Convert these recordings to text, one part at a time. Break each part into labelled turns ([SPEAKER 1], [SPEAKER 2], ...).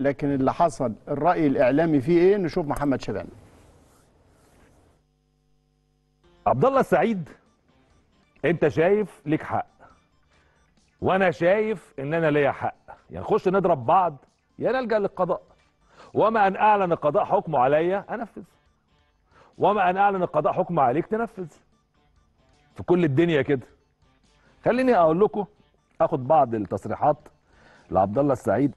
[SPEAKER 1] لكن اللي حصل الرأي الإعلامي فيه إيه؟ نشوف محمد شبان.
[SPEAKER 2] عبد الله السعيد أنت شايف ليك حق. وأنا شايف إن أنا ليا حق. يعني نخش نضرب بعض يا نلجأ للقضاء. وما أن أعلن القضاء حكمه عليا أنفذ. وما أن أعلن القضاء حكمه عليك تنفذ. في كل الدنيا كده. خليني أقول لكم آخد بعض التصريحات لعبد الله السعيد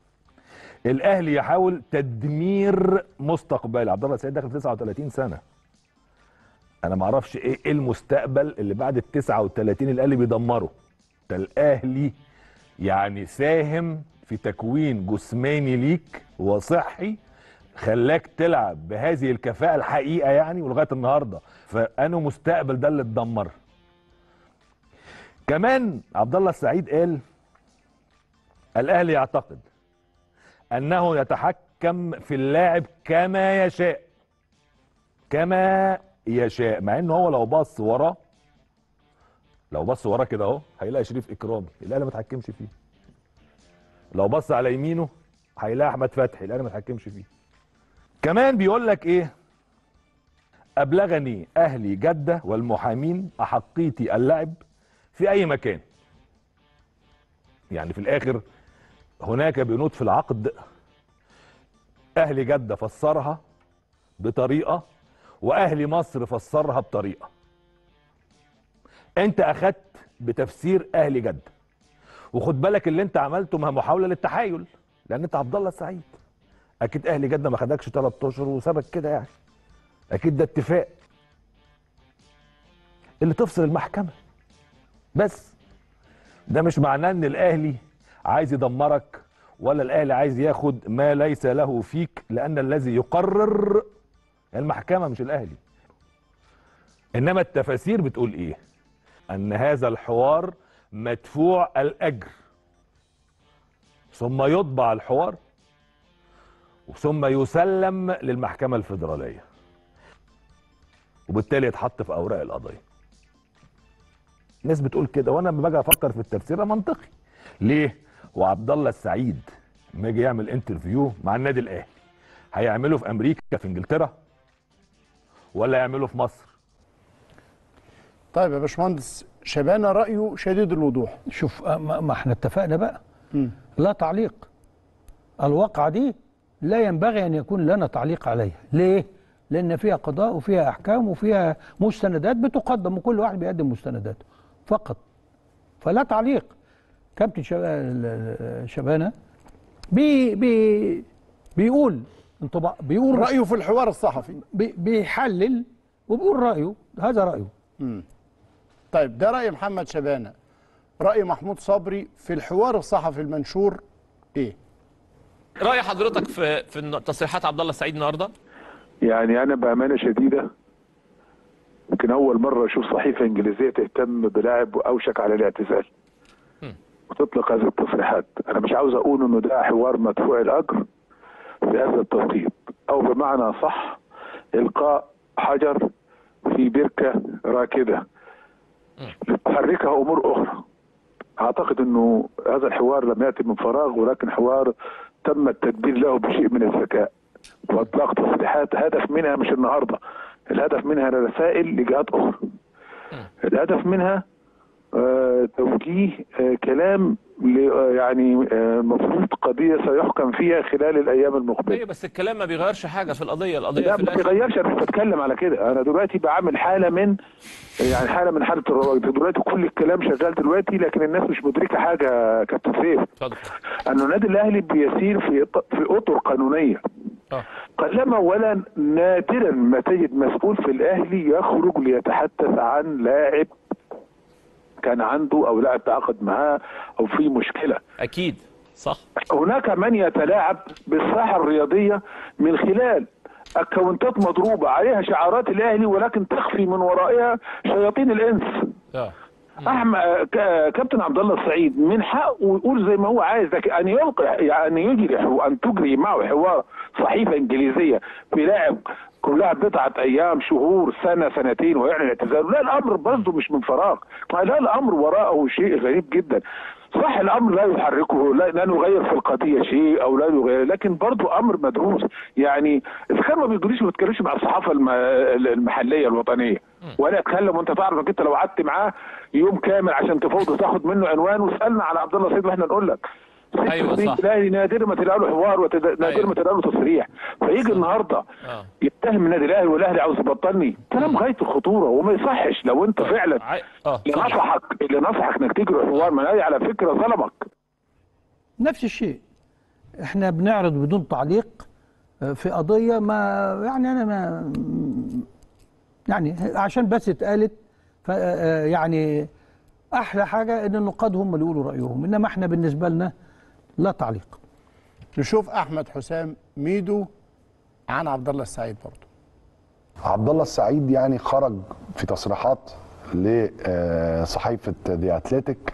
[SPEAKER 2] الأهلي يحاول تدمير مستقبل عبد الله السعيد داخل في 39 سنة. أنا ما أعرفش إيه المستقبل اللي بعد ال 39 الأهلي بيدمره. ده الأهلي يعني ساهم في تكوين جسماني ليك وصحي خلاك تلعب بهذه الكفاءة الحقيقة يعني ولغاية النهارده. فانه مستقبل ده اللي اتدمر. كمان عبد الله السعيد قال الأهلي يعتقد أنه يتحكم في اللاعب كما يشاء. كما يشاء. مع ان هو لو بص وراه لو بص وراه كده أهو هيلاقي شريف إكرامي. الأهلي ما اتحكمش فيه. لو بص على يمينه هيلاقي أحمد فتحي. الأهلي ما اتحكمش فيه. كمان بيقول لك إيه؟ أبلغني أهلي جدة والمحامين أحقيتي اللعب في أي مكان. يعني في الآخر هناك بنود في العقد. أهلي جدة فسرها بطريقة واهلي مصر فسرها بطريقة. أنت أخدت بتفسير أهلي جدة. وخد بالك اللي أنت عملته ما محاولة للتحايل لأن أنت عبد الله السعيد. أكيد أهلي جدة ما خدكش ثلاث أشهر وسابك كده يعني. أكيد ده اتفاق. اللي تفصل المحكمة. بس ده مش معناه إن الأهلي عايز يدمرك ولا الأهلي عايز ياخد ما ليس له فيك لأن الذي يقرر المحكمة مش الأهلي. إنما التفاسير بتقول إيه؟ أن هذا الحوار مدفوع الأجر. ثم يطبع الحوار ثم يسلم للمحكمة الفيدرالية. وبالتالي يتحط في أوراق القضية. ناس بتقول كده وأنا لما باجي أفكر في التفسير منطقي. ليه؟ وعبد الله السعيد لما يجي يعمل انترفيو مع النادي الاهلي. هيعمله في أمريكا في إنجلترا؟ ولا يعمله في مصر؟
[SPEAKER 1] طيب يا باشمهندس شبانه رأيه شديد الوضوح.
[SPEAKER 3] شوف آه، ما ما إحنا اتفقنا بقى.
[SPEAKER 1] مم.
[SPEAKER 3] لا تعليق. الواقعة دي لا ينبغي أن يكون لنا تعليق عليها. ليه؟ لأن فيها قضاء وفيها أحكام وفيها مستندات بتقدم وكل واحد بيقدم مستنداته فقط. فلا تعليق. كابتن شبا- شبانة بي بي بيقول انطباع بيقول
[SPEAKER 1] رأيه في الحوار الصحفي.
[SPEAKER 3] بي بيحلل وبيقول رأيه. هذا رأيه.
[SPEAKER 1] طيب ده رأي محمد شبانه رأي محمود صبري في الحوار الصحفي المنشور إيه؟
[SPEAKER 4] رأي حضرتك في في تصريحات عبد الله السعيد النهارده؟
[SPEAKER 5] يعني أنا بأمانة شديدة يمكن أول مرة أشوف صحيفة إنجليزية تهتم بلاعب اوشك على الاعتزال. وتطلق هذه التصريحات. أنا مش عاوز أقول إنه ده حوار مدفوع الأجر في هذا التوقيت. أو بمعنى صح إلقاء حجر في بركة راكدة. لتحركها أمور أخرى. أعتقد إنه هذا الحوار لم يأتي من فراغ ولكن حوار تم التدبير له بشيء من الذكاء. وإطلاق تصريحات هدف منها مش النهارده. الهدف منها رسائل لجهات أخرى. الهدف منها توجيه آه، كلام آه، يعني آه، المفروض قضية سيحكم فيها خلال الأيام المقبلة.
[SPEAKER 4] أيوه بس الكلام ما بيغيرش حاجة في القضية. القضية
[SPEAKER 5] لا ما بيغيرش أنا مش بتكلم على كده. أنا دلوقتي بعمل حالة من يعني حالة من حالة الرواج. دلوقتي كل الكلام شغال دلوقتي لكن الناس مش مدركة حاجة يا كابتن سيف.
[SPEAKER 4] اتفضل.
[SPEAKER 5] انه النادي الأهلي بيسير في في أطر قانونية.
[SPEAKER 4] آه.
[SPEAKER 5] قلما ولا نادرا ما تجد مسؤول في الأهلي يخرج ليتحدث عن لاعب كان عنده أو لاعب تعاقد معاه أو في مشكلة.
[SPEAKER 4] أكيد صح.
[SPEAKER 5] هناك من يتلاعب بالساحة الرياضية من خلال أكونتات مضروبة عليها شعارات الأهلي ولكن تخفي من ورائها شياطين
[SPEAKER 4] الإنس.
[SPEAKER 5] آه. أحمد كابتن عبد الله السعيد من حقه يقول زي ما هو عايز لكن أن يلقي يعني يجري حو- أن تجري معه حوار صحيفة إنجليزية في لاعب كلها بضعة أيام شهور سنة سنتين ويعلن اعتزاله لا الأمر برضه مش من فراغ. لا الأمر وراءه شيء غريب جدا. صح الأمر لا يحركه لا, لا نغير في القضية شيء أو لا نغير لكن برضه أمر مدروس. يعني اذا كان ما بيقولوش ما بيتكلمش مع الصحافة الم- المحلية الوطنية. وأنا أتكلم وأنت تعرف انك أنت لو قعدت معاه يوم كامل عشان تفوض تاخد منه عنوان واسالنا على عبد الله سعيد وإحنا نقول لك. سنين
[SPEAKER 4] صح.
[SPEAKER 5] تلاقي نادر ما تلاقي له حوار ونادر
[SPEAKER 4] أيوة.
[SPEAKER 5] ما تلاقي له تصريح. فيجي النهارده
[SPEAKER 4] آه.
[SPEAKER 5] يتهم النادي الاهلي والاهلي عاوز يبطلني. كلام غايه الخطورة وما يصحش. لو أنت فعلا
[SPEAKER 4] عاي- آه
[SPEAKER 5] اللي. نصحك اللي نصحك إنك تجري حوار منهي على فكرة ظلمك.
[SPEAKER 3] نفس الشيء. إحنا بنعرض بدون تعليق آه، في قضية ما يعني أنا ما يعني عشان بس اتقالت ف- آه، يعني أحلى حاجة إن النقاد هم اللي يقولوا رأيهم. إنما إحنا بالنسبة لنا لا تعليق.
[SPEAKER 1] نشوف أحمد حسام ميدو عن عبد الله السعيد برضه.
[SPEAKER 6] عبد الله السعيد يعني خرج في تصريحات لصحيفه ذا اتلتيك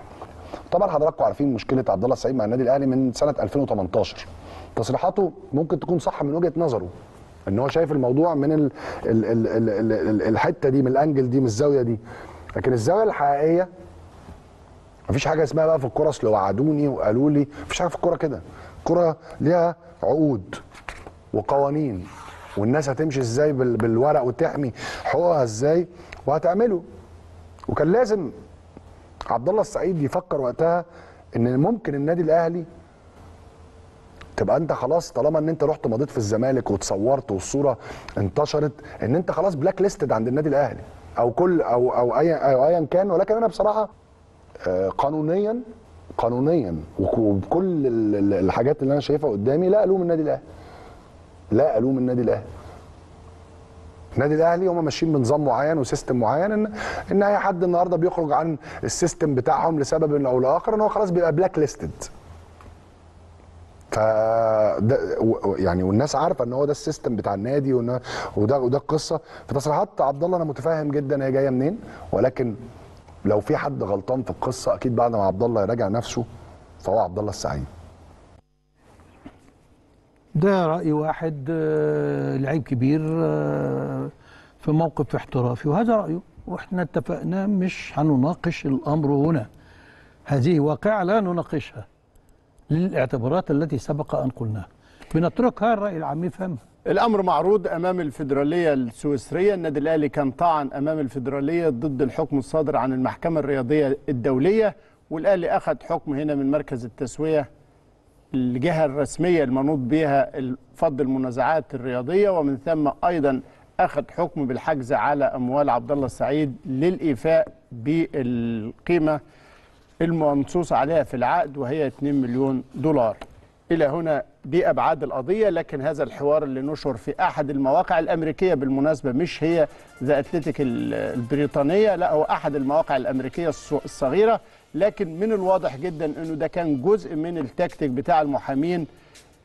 [SPEAKER 6] طبعا حضراتكم عارفين مشكلة عبد الله السعيد مع النادي الأهلي من سنة 2018 تصريحاته ممكن تكون صح من وجهة نظره إن هو شايف الموضوع من ال ال ال ال ال ال الحتة دي من الأنجل دي من الزاوية دي. لكن الزاوية الحقيقية مفيش حاجة اسمها بقى في الكورة أصل وعدوني وقالوا لي مفيش حاجة في الكورة كده. الكورة ليها عقود وقوانين والناس هتمشي إزاي بال- بالورق وتحمي حقوقها إزاي وهتعمله. وكان لازم عبد الله السعيد يفكر وقتها إن ممكن النادي الأهلي تبقى أنت خلاص طالما إن أنت رحت مضيت في الزمالك وتصورت والصورة انتشرت إن أنت خلاص بلاك ليستد عند النادي الأهلي. أو كل أو أو أيا أيا كان ولكن أنا بصراحة قانونيا قانونيا وبكل ال- ال- الحاجات اللي أنا شايفها قدامي لا ألوم النادي الأهلي. لا ألوم النادي الأهلي. النادي الأهلي هم ماشيين بنظام معين و system معين ان إن أي حد النهارده بيخرج عن ال system بتاعهم لسبب أو لآخر إن هو خلاص بيبقى blacklisted ف يعني والناس عارفة إن هو ده ال system بتاع النادي وده وده القصة. في تصريحات عبد الله أنا متفاهم جدا هي جاية منين ولكن لو في حد غلطان في القصة أكيد بعد ما عبد الله يراجع نفسه فهو عبد الله السعيد.
[SPEAKER 3] ده رأي واحد آه، لعيب كبير آه، في موقف احترافي وهذا رأيه وإحنا اتفقنا مش هنناقش الأمر هنا. هذه واقعة لا نناقشها للاعتبارات التي سبق أن قلناها. بنتركها الرأي العام يفهمها
[SPEAKER 1] الأمر معروض أمام الفيدرالية السويسرية النادي الاهلي كان طعن أمام الفيدرالية ضد الحكم الصادر عن المحكمة الرياضية الدولية والاهلي أخذ حكم هنا من مركز التسوية الجهة الرسمية المنوط بها فض المنازعات الرياضية ومن ثم أيضا أخذ حكم بالحجز على أموال عبد الله السعيد للإيفاء بالقيمة المنصوص عليها في العقد وهي 2 مليون دولار. إلى هنا دي ابعاد القضية لكن هذا الحوار اللي نشر في أحد المواقع الأمريكية بالمناسبة مش هي ذا أتلتيك ال- البريطانية لا هو أحد المواقع الأمريكية الص- الصغيرة. لكن من الواضح جدا إنه ده كان جزء من التكتيك بتاع المحامين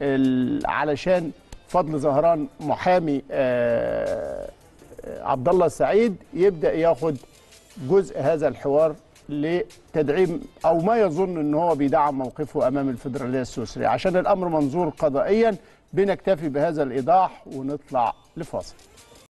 [SPEAKER 1] ال- علشان فضل زهران محامي آه، آه، عبد الله السعيد يبدأ ياخد جزء هذا الحوار لتدعيم أو ما يظن إن هو بيدعم موقفه أمام الفدرالية السويسرية. عشان الأمر منظور قضائيا بنكتفي بهذا الإيضاح ونطلع لفاصل.